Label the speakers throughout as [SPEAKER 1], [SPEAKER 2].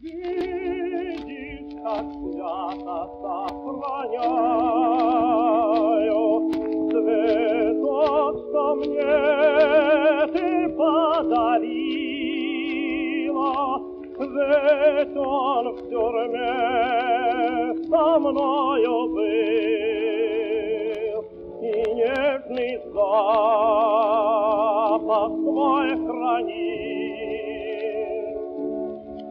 [SPEAKER 1] Видишь, как свято сохраняю Цветок, что мне ты подарила. Ведь в тюрьме со мною был. И нежный запах свой хранил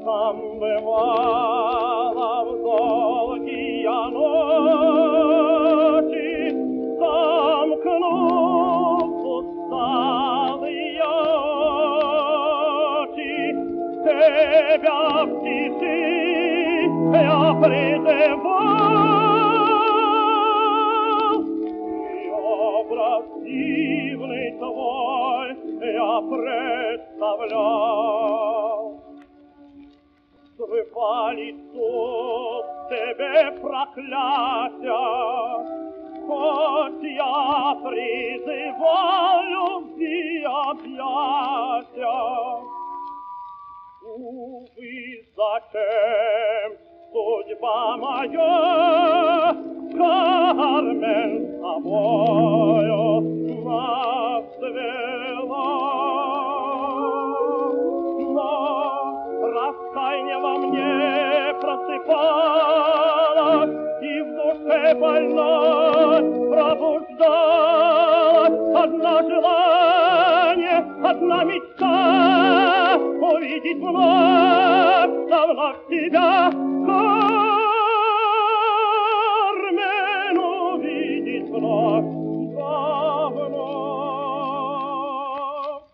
[SPEAKER 1] Там бывало в долгие ночи. Замкнув усталые очи Тебя в тиши я призывал. И образ дивный твой я представлял Срывали тут тебе проклятия, Хоть я призывал любви объятия. Увы, зачем судьба моя Кармен с тайне во мне просыпалась и в душе больной пробуждалась. Одно желание, одна мечта увидеть вновь, да вновь тебя Кармен увидеть вновь, да вновь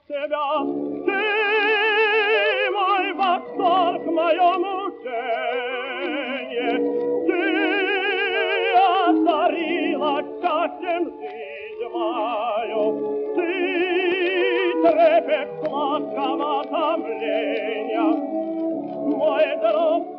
[SPEAKER 1] тебя. sarebbe qua chiamata legna, muoio troppo